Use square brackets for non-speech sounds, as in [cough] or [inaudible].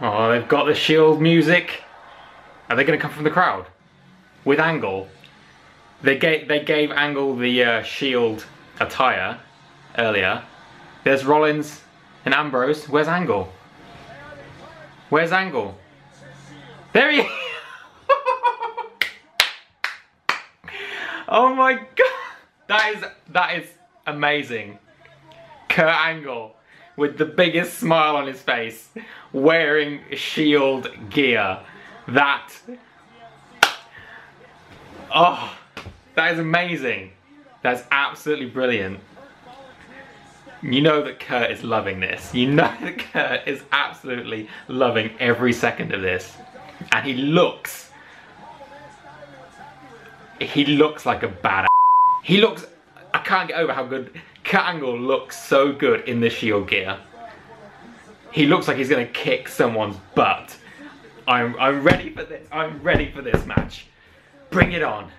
Oh, they've got the Shield music. Are they going to come from the crowd? With Angle. They gave, they gave Angle the uh, Shield attire earlier. There's Rollins and Ambrose. Where's Angle? Where's Angle? There he is! [laughs] Oh my god! That is, that is amazing. Kurt Angle with the biggest smile on his face, wearing shield gear. That, oh, that is amazing. That's absolutely brilliant. You know that Kurt is loving this. You know [laughs] that Kurt is absolutely loving every second of this. And he looks, he looks like a badass. He looks, can't get over how good, Kurt Angle looks so good in the shield gear. He looks like he's gonna kick someone's butt. I'm, I'm ready for this, I'm ready for this match. Bring it on.